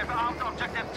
objective out objective